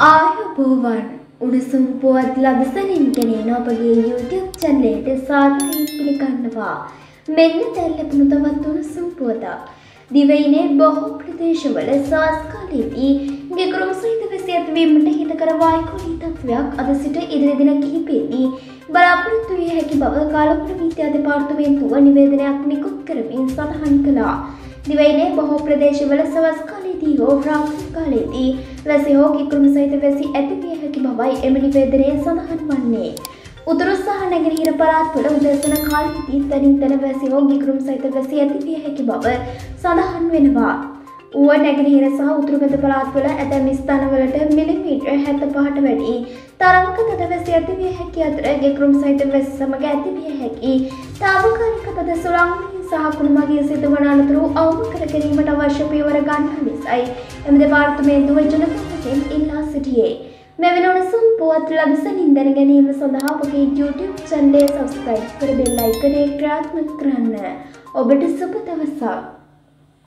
ආයුබෝවන් උණුසුම් පුවත් ලදසනින් කෙනෙන ඔබගේ YouTube චැනලයට සාදරයෙන් පිළිගන්නවා. මෙන්න දැන් ලැබුණු තවත් උණුසුම් පුවතක්. දිවයිනේ බොහෝ ප්‍රදේශවල සාස්කාලයේදී ගෙගුරුම් සහිත වැසි ඇතිවීමට හිතකර වායුගෝලීය තත්ත්වයක් අද සිට ඉදිරි දින කිහිපයේදී බලාපොරොත්තු විය හැකි බව කාලකුණ නීති දෙපාර්තමේන්තුව නිවේදනයක් නිකුත් කරමින් සඳහන් කළා. දිවයිනේ බොහෝ ප්‍රදේශවල සවස් කාලයේදී හෝ රාත්‍රී කාලයේදී වැසි හෝ කිකුරුම සහිත වැසි ඇති විය හැකි බවයි එම නිවේදනයේ සඳහන් වන්නේ. උතුරු සහ නැගෙනහිර පළාත්වල උදෑසන කාලයේදී තනින් තන වැසි හෝ කිකුරුම සහිත වැසි ඇති විය හැකි බව සඳහන් වෙනවා. ඌව නැගෙනහිර සහ උතුරු මැද පළාත්වල ඇතැම් ස්ථානවලට මිලිමීටර් 75ට වැඩි තරමක තද වැසි ඇති විය හැකි අතර ගෙකුරුම් සහිත වැසි සමග ඇති විය හැකි තාවකාලික තද සුළං සහ කුණුමගිය සිදුවන අනතුරු අවම කර ගැනීමට අවශ්‍ය පියවර ගන්නා ලෙසයි එම දෙපාර්තමේන්තුව ජනතාවගෙන් ඉල්ලා සිටියේ. මෙවැනි උණුසුම් පුවත් ලදසනින් දැන ගැනීම සඳහා අපගේ YouTube චැනලය සබස්ක්‍රයිබ් කර බෙල් අයිකනය ක්‍රියාත්මක කරන්න. ඔබට සුබ දවසක්.